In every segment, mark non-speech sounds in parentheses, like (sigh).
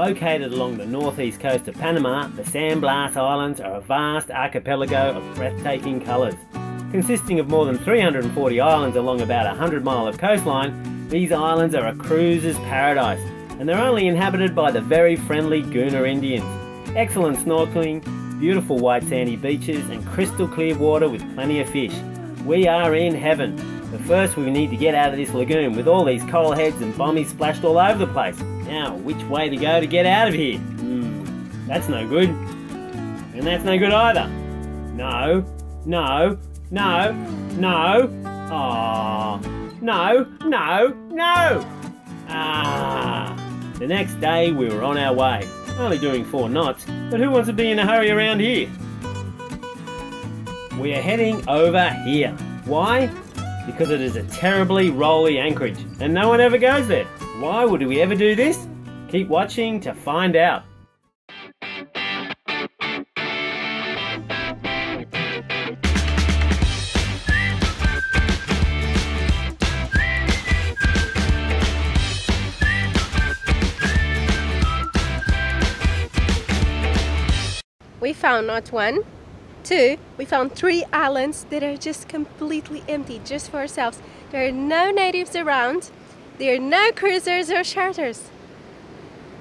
Located along the northeast coast of Panama, the San Blas Islands are a vast archipelago of breathtaking colours. Consisting of more than 340 islands along about a 100 mile of coastline, these islands are a cruiser's paradise, and they're only inhabited by the very friendly Guna Indians. Excellent snorkeling, beautiful white sandy beaches, and crystal clear water with plenty of fish. We are in heaven. But first we need to get out of this lagoon with all these coral heads and bommies splashed all over the place. Now, which way to go to get out of here? Hmm, that's no good. And that's no good either. No, no, no, no. Ah, no, no, no. Ah. The next day we were on our way, only doing four knots, but who wants to be in a hurry around here? We are heading over here. Why? Because it is a terribly rolly anchorage, and no one ever goes there. Why would we ever do this? Keep watching to find out. We found not one, two, we found three islands that are just completely empty, just for ourselves. There are no natives around. There are no cruisers or charters.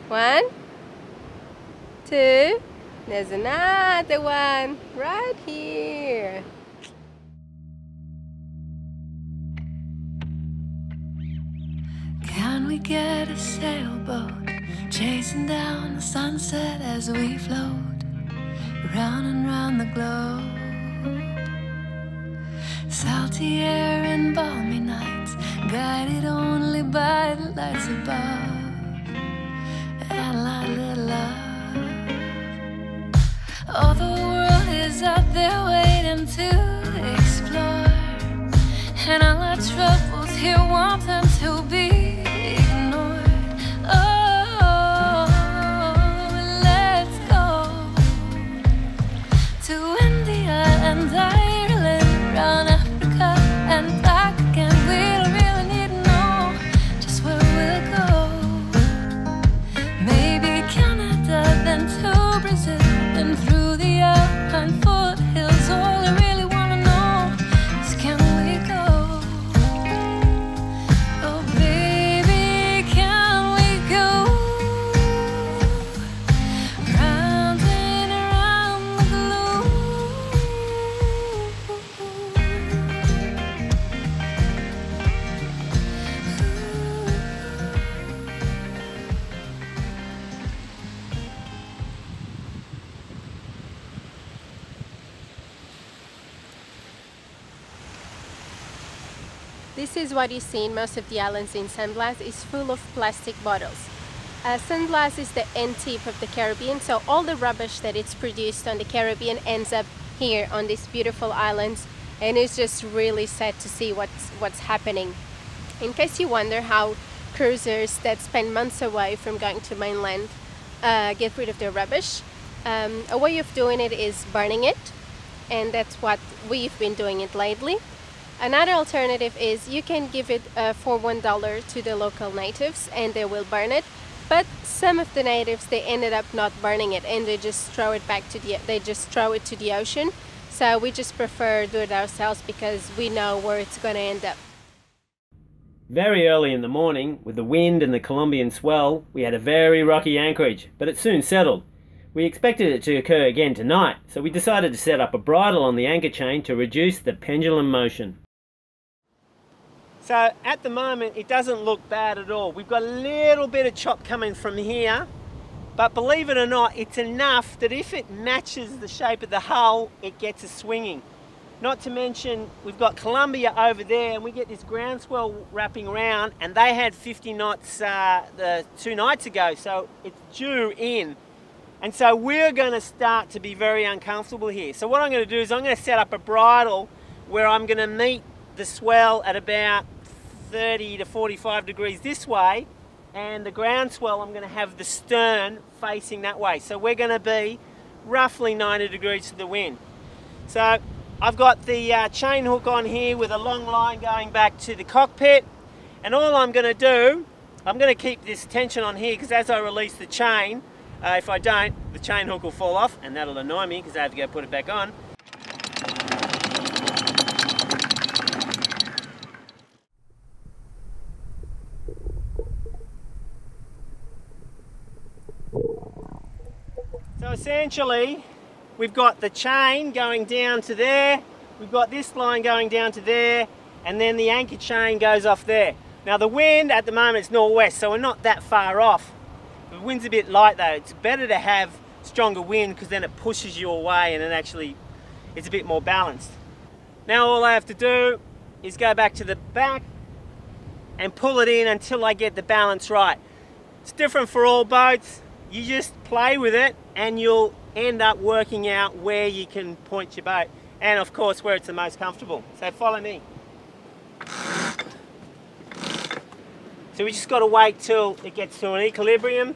One, two, there's another one right here. Can we get a sailboat chasing down the sunset as we float round and round the globe? Salty air and balmy nights, guided only by the lights above, and light little love. All the world is out there waiting to explore, and all our troubles here want them This is what you see in most of the islands in San Blas is full of plastic bottles. Uh, San Blas is the end tip of the Caribbean, so all the rubbish that it's produced on the Caribbean ends up here on these beautiful islands, and it's just really sad to see what's what's happening. In case you wonder how cruisers that spend months away from going to mainland uh, get rid of their rubbish, um, a way of doing it is burning it, and that's what we've been doing it lately. Another alternative is you can give it uh, for one dollar to the local natives and they will burn it. But some of the natives they ended up not burning it and they just throw it back to the they just throw it to the ocean. So we just prefer do it ourselves because we know where it's going to end up. Very early in the morning, with the wind and the Colombian swell, we had a very rocky anchorage, but it soon settled. We expected it to occur again tonight, so we decided to set up a bridle on the anchor chain to reduce the pendulum motion. So at the moment, it doesn't look bad at all. We've got a little bit of chop coming from here, but believe it or not, it's enough that if it matches the shape of the hull, it gets us swinging. Not to mention, we've got Colombia over there, and we get this groundswell wrapping around, and they had 50 knots uh, the two nights ago, so it's due in. And so we're going to start to be very uncomfortable here. So what I'm going to do is I'm going to set up a bridle where I'm going to meet the swell at about 30 to 45 degrees this way, and the groundswell I'm going to have the stern facing that way. So we're going to be roughly 90 degrees to the wind. So I've got the uh, chain hook on here with a long line going back to the cockpit, and all I'm going to do I'm going to keep this tension on here because as I release the chain, uh, if I don't, the chain hook will fall off and that'll annoy me because I have to go put it back on. Essentially, we've got the chain going down to there, we've got this line going down to there, and then the anchor chain goes off there. Now the wind at the moment is northwest, so we're not that far off. The wind's a bit light though. It's better to have stronger wind because then it pushes you away and it actually, it's a bit more balanced. Now all I have to do is go back to the back and pull it in until I get the balance right. It's different for all boats. You just play with it and you'll end up working out where you can point your boat and of course where it's the most comfortable. So follow me. So we just got to wait till it gets to an equilibrium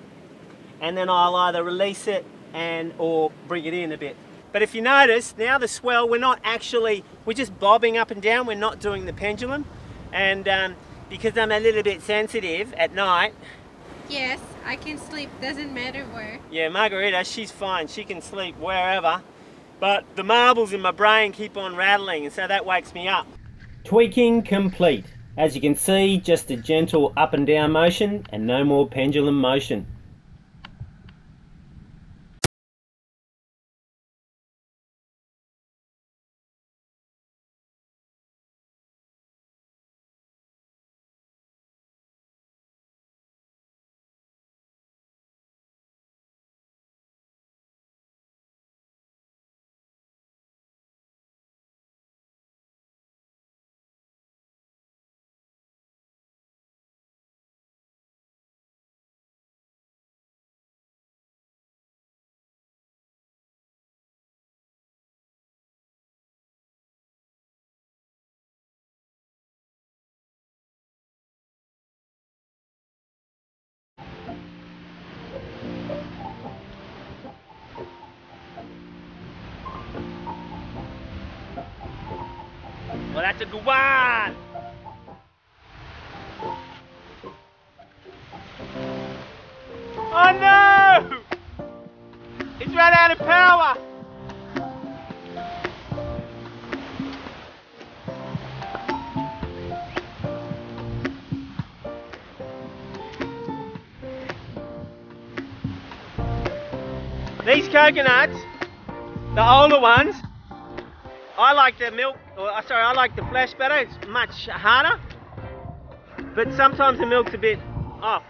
and then I'll either release it and or bring it in a bit. But if you notice, now the swell, we're not actually, we're just bobbing up and down, we're not doing the pendulum. And um, because I'm a little bit sensitive at night. Yes, I can sleep, doesn't matter where. Yeah, Margarida, she's fine, she can sleep wherever. But the marbles in my brain keep on rattling and so that wakes me up. Tweaking complete. As you can see, just a gentle up and down motion and no more pendulum motion. That's a good one. Oh no! It's run out of power. These coconuts, the older ones, I like the milk, or sorry, I like the flesh better. It's much harder, but sometimes the milk's a bit off.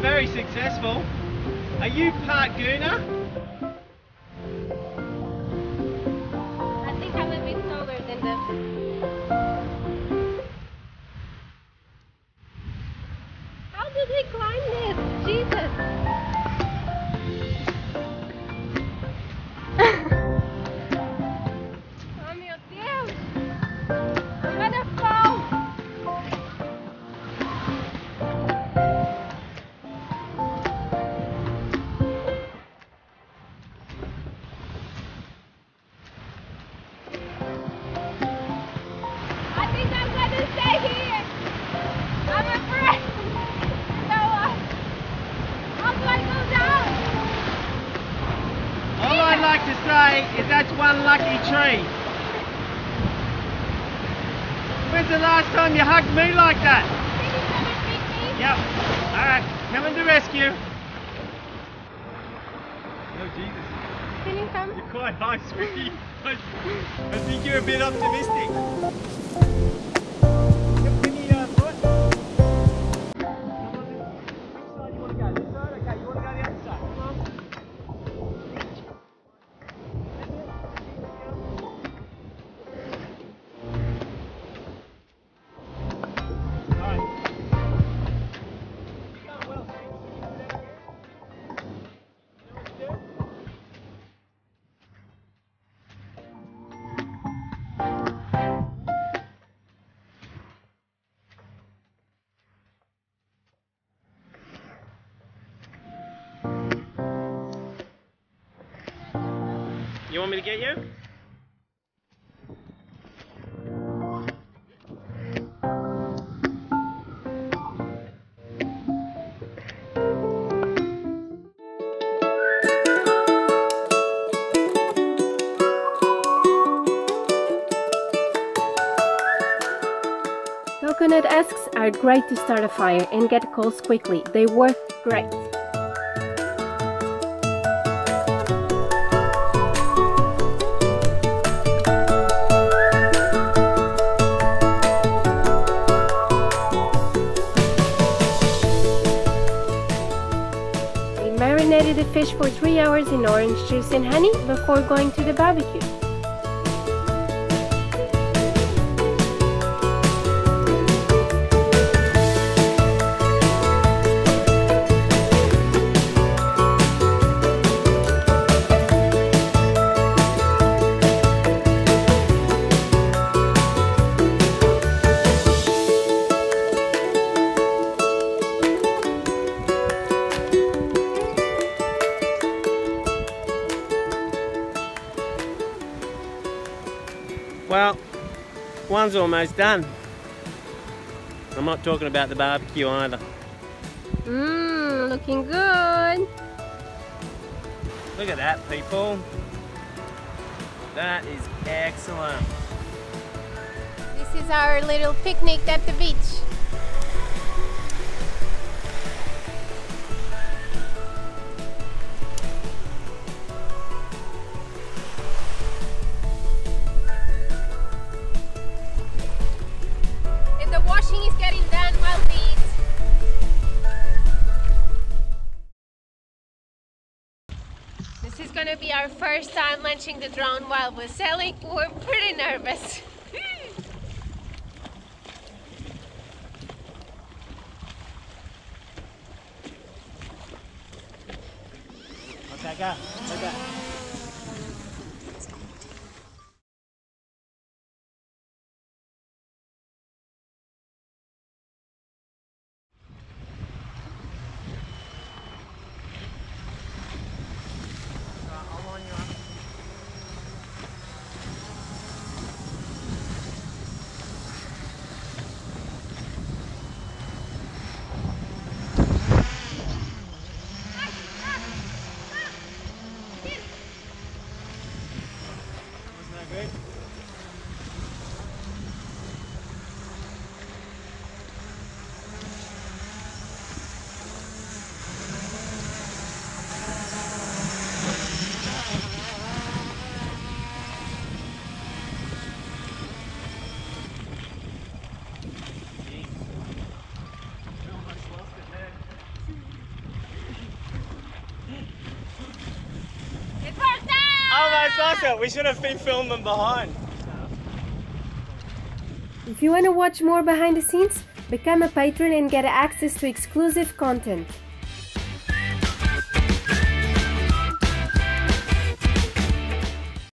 Very successful. Are you part Guna? Tree. When's the last time you hugged me like that? Can you come and pick me? Yep. Alright, coming to rescue. Oh Jesus. Can you come? You're quite high, (laughs) sweetie. I, I think you're a bit optimistic. You want me to get you? Coconut husks are great to start a fire and get coals quickly. They work great. Fish for 3 hours in orange juice and honey before going to the barbecue. One's almost done. I'm not talking about the barbecue either. Mmm, looking good. Look at that, people. That is excellent. This is our little picnic at the beach. Our first time launching the drone while we're sailing. We're pretty nervous. Okay, go that good? It worked Almost. We should have been filming behind. If you want to watch more behind the scenes, become a patron and get access to exclusive content.